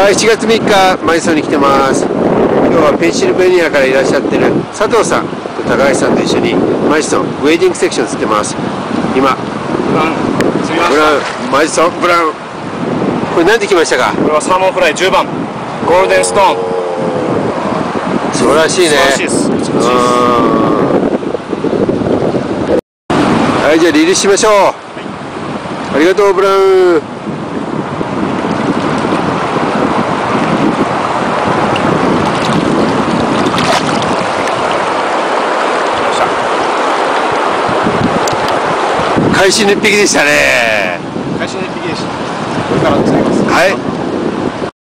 はい、7月3日、マイソンに来てます。今日はペンシルベニアからいらっしゃってる佐藤さんと高橋さんと一緒にマイソンウェディングセクション釣ってます。今、ブラウンブラウン、マイソン、ブラウン。これ何で来ましたか？たこれはサーモンフライ10番ゴールデンストーン素晴らしいね。素晴らしいですはい、じゃあリリースしましょう。ありがとう、ブラウン。会心の一匹でしたね。会心の一匹でしたこれから釣りますはい。